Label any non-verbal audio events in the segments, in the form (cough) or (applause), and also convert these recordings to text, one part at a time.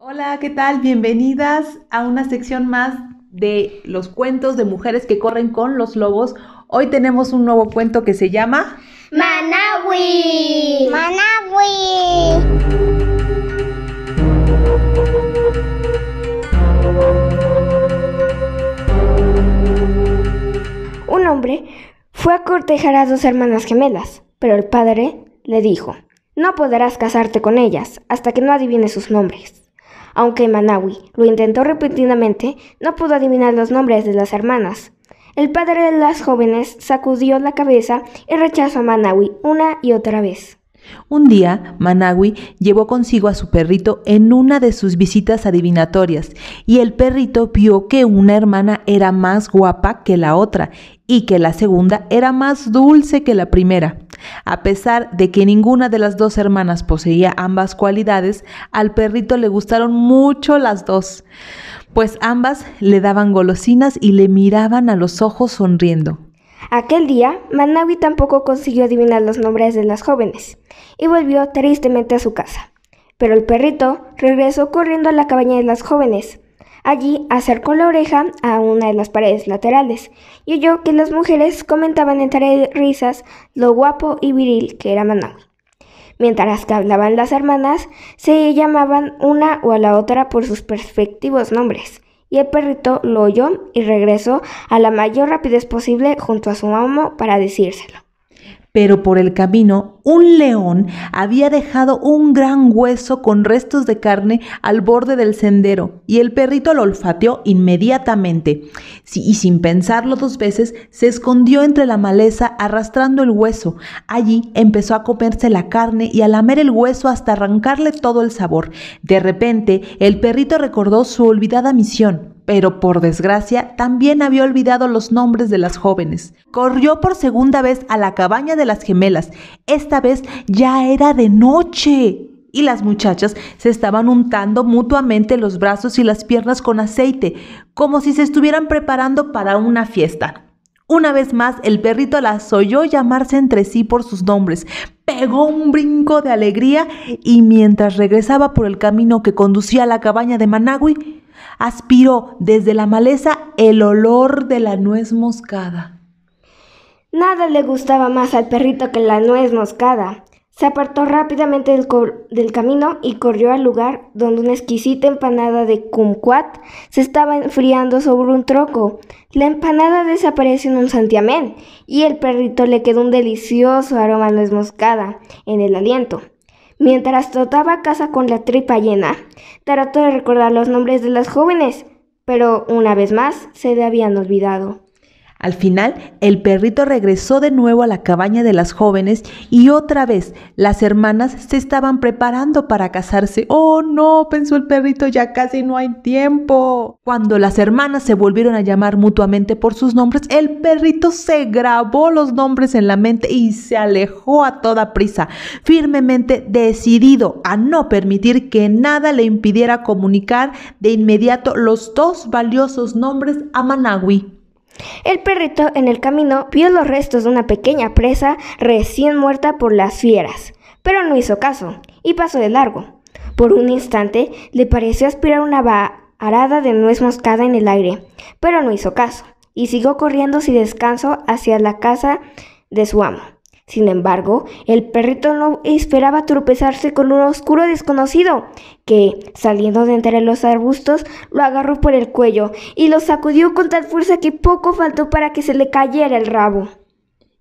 Hola, ¿qué tal? Bienvenidas a una sección más de los cuentos de mujeres que corren con los lobos. Hoy tenemos un nuevo cuento que se llama Manawi. Manawi. Un hombre fue a cortejar a dos hermanas gemelas, pero el padre le dijo, no podrás casarte con ellas hasta que no adivines sus nombres. Aunque Manawi lo intentó repetidamente, no pudo adivinar los nombres de las hermanas. El padre de las jóvenes sacudió la cabeza y rechazó a Manawi una y otra vez. Un día, Manawi llevó consigo a su perrito en una de sus visitas adivinatorias, y el perrito vio que una hermana era más guapa que la otra y que la segunda era más dulce que la primera. A pesar de que ninguna de las dos hermanas poseía ambas cualidades, al perrito le gustaron mucho las dos, pues ambas le daban golosinas y le miraban a los ojos sonriendo. Aquel día, Manawi tampoco consiguió adivinar los nombres de las jóvenes y volvió tristemente a su casa. Pero el perrito regresó corriendo a la cabaña de las jóvenes. Allí acercó la oreja a una de las paredes laterales y oyó que las mujeres comentaban entre risas lo guapo y viril que era Manawi. Mientras que hablaban las hermanas, se llamaban una o a la otra por sus respectivos nombres y el perrito lo oyó y regresó a la mayor rapidez posible junto a su amo para decírselo. Pero por el camino, un león había dejado un gran hueso con restos de carne al borde del sendero, y el perrito lo olfateó inmediatamente. y sin pensarlo dos veces, se escondió entre la maleza arrastrando el hueso. Allí empezó a comerse la carne y a lamer el hueso hasta arrancarle todo el sabor. De repente, el perrito recordó su olvidada misión pero por desgracia también había olvidado los nombres de las jóvenes. Corrió por segunda vez a la cabaña de las gemelas. Esta vez ya era de noche. Y las muchachas se estaban untando mutuamente los brazos y las piernas con aceite, como si se estuvieran preparando para una fiesta. Una vez más, el perrito las oyó llamarse entre sí por sus nombres, pegó un brinco de alegría y mientras regresaba por el camino que conducía a la cabaña de Managui, aspiró desde la maleza el olor de la nuez moscada. Nada le gustaba más al perrito que la nuez moscada. Se apartó rápidamente del, camino y corrió al lugar donde una exquisita empanada de kumquat se estaba enfriando sobre un troco. La empanada desapareció en un santiamén y el perrito le quedó un delicioso aroma a nuez moscada en el aliento. Mientras trotaba casa con la tripa llena, trató de recordar los nombres de las jóvenes, pero una vez más se le habían olvidado. Al final, el perrito regresó de nuevo a la cabaña de las jóvenes y otra vez las hermanas se estaban preparando para casarse. Oh, no, pensó el perrito, ya casi no hay tiempo. Cuando las hermanas se volvieron a llamar mutuamente por sus nombres, el perrito se grabó los nombres en la mente y se alejó a toda prisa, firmemente decidido a no permitir que nada le impidiera comunicar de inmediato los dos valiosos nombres a Managui. El perrito en el camino vio los restos de una pequeña presa recién muerta por las fieras, pero no hizo caso y pasó de largo. Por un instante le pareció aspirar una arada de nuez moscada en el aire, pero no hizo caso y siguió corriendo sin descanso hacia la casa de su amo. Sin embargo, el perrito no esperaba tropezarse con un oscuro desconocido, que, saliendo de entre los arbustos, lo agarró por el cuello y lo sacudió con tal fuerza que poco faltó para que se le cayera el rabo.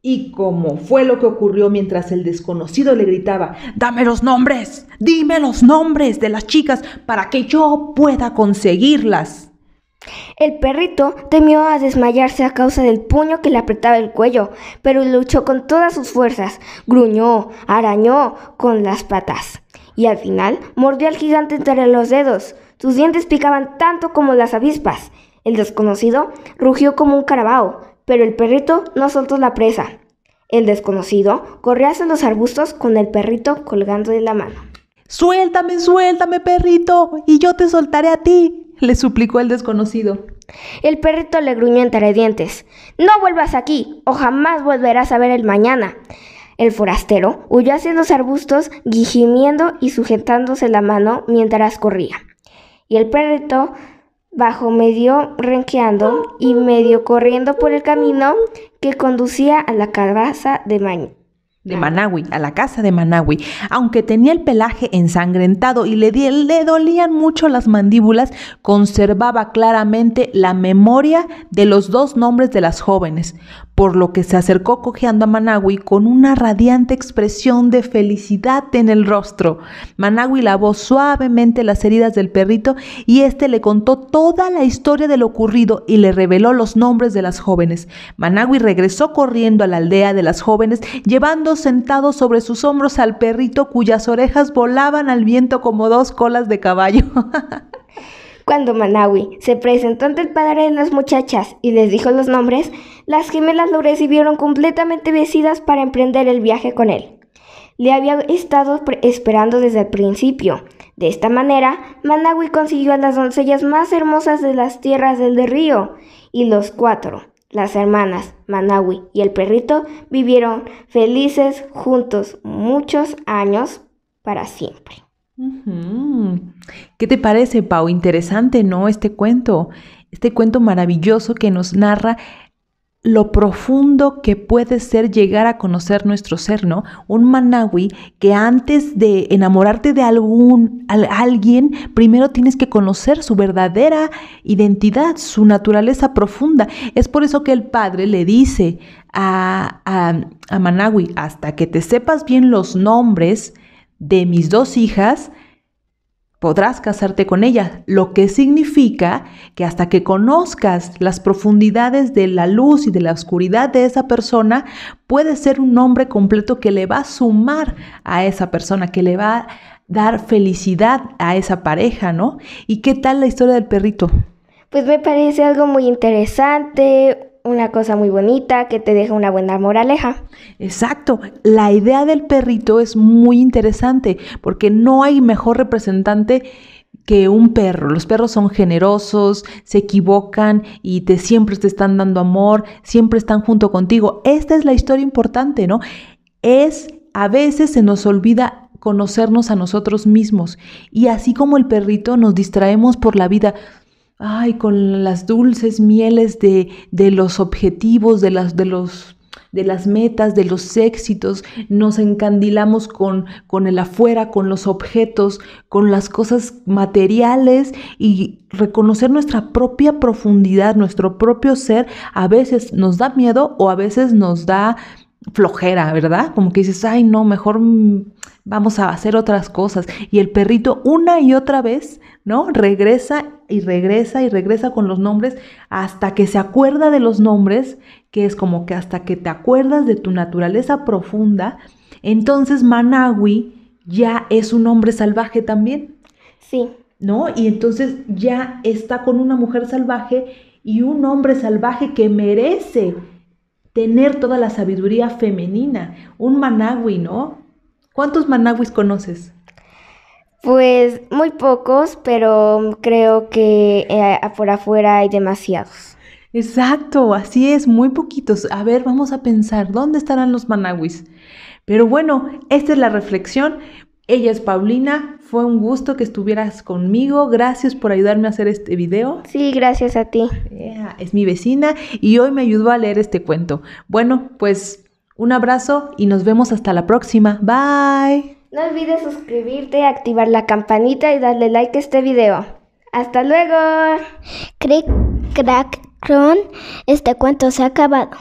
Y como fue lo que ocurrió mientras el desconocido le gritaba, Dame los nombres, dime los nombres de las chicas para que yo pueda conseguirlas. El perrito temió a desmayarse a causa del puño que le apretaba el cuello, pero luchó con todas sus fuerzas, gruñó, arañó con las patas y al final mordió al gigante entre los dedos. Sus dientes picaban tanto como las avispas. El desconocido rugió como un carabao, pero el perrito no soltó la presa. El desconocido corrió hacia los arbustos con el perrito colgando de la mano. Suéltame, suéltame, perrito, y yo te soltaré a ti, le suplicó el desconocido. El perrito le gruñó entre dientes. No vuelvas aquí, o jamás volverás a ver el mañana. El forastero huyó hacia los arbustos, gimiendo y sujetándose la mano mientras corría. y el perrito bajo medio renqueando y medio corriendo por el camino que conducía a la cabaza de de Managui, a la casa de Managui. Aunque tenía el pelaje ensangrentado y le, le, dolían mucho las mandíbulas, conservaba claramente la memoria de los dos nombres de las jóvenes, por lo que se acercó cojeando a Managui con una radiante expresión de felicidad en el rostro. Managui lavó suavemente las heridas del perrito y éste le contó toda la historia de lo ocurrido y le reveló los nombres de las jóvenes. Managui regresó corriendo a la aldea de las jóvenes, llevando sentado sobre sus hombros al perrito cuyas orejas volaban al viento como dos colas de caballo. (laughs) Cuando Manawi se presentó ante el padre de las muchachas y les dijo los nombres, las gemelas lo recibieron completamente vestidas para emprender el viaje con él. Le había estado esperando desde el principio. De esta manera, Manawi consiguió a las doncellas más hermosas de las tierras del de río, y los cuatro, las hermanas, Manawi y el perrito, vivieron felices juntos muchos años para siempre. ¿Qué te parece, Pau? Interesante, ¿no? Este cuento, este cuento maravilloso que nos narra lo profundo que puede ser llegar a conocer nuestro ser, ¿no? Un manawi que antes de enamorarte de algún alguien, primero tienes que conocer su verdadera identidad, su naturaleza profunda. Es por eso que el padre le dice a, a, a Manawi, hasta que te sepas bien los nombres, de mis dos hijas, podrás casarte con ella, lo que significa que hasta que conozcas las profundidades de la luz y de la oscuridad de esa persona, puede ser un nombre completo que le va a sumar a esa persona, que le va a dar felicidad a esa pareja, ¿no? ¿Y qué tal la historia del perrito? Pues me parece algo muy interesante, una cosa muy bonita que te deja una buena moraleja. Exacto, la idea del perrito es muy interesante porque no hay mejor representante que un perro. Los perros son generosos, se equivocan y te siempre te están dando amor, siempre están junto contigo. Esta es la historia importante, ¿no? Es a veces se nos olvida conocernos a nosotros mismos y así como el perrito nos distraemos por la vida ay, con las dulces mieles de, de los objetivos, de las, de los de las metas, de los éxitos, nos encandilamos con, con el afuera, con los objetos, con las cosas materiales y reconocer nuestra propia profundidad, nuestro propio ser, a veces nos da miedo o a veces nos da flojera, ¿verdad? Como que dices, ay, no, mejor vamos a hacer otras cosas. Y el perrito una y otra vez, ¿no? Regresa y regresa y regresa con los nombres hasta que se acuerda de los nombres, que es como que hasta que te acuerdas de tu naturaleza profunda, entonces Managui ya es un hombre salvaje también. Sí. ¿No? Y entonces ya está con una mujer salvaje y un hombre salvaje que merece tener toda la sabiduría femenina, un managui, ¿no? ¿Cuántos managuis conoces? Pues muy pocos, pero creo que eh, por afuera hay demasiados. Exacto, así es, muy poquitos. A ver, vamos a pensar, ¿dónde estarán los managuis? Pero bueno, esta es la reflexión. Ella es Paulina, fue un gusto que estuvieras conmigo, gracias por ayudarme a hacer este video. Sí, gracias a ti. es mi vecina y hoy me ayudó a leer este cuento. Bueno, pues un abrazo y nos vemos hasta la próxima. Bye. No olvides suscribirte, activar la campanita y darle like a este video. ¡Hasta luego! Cric, crack, cron, este cuento se ha acabado.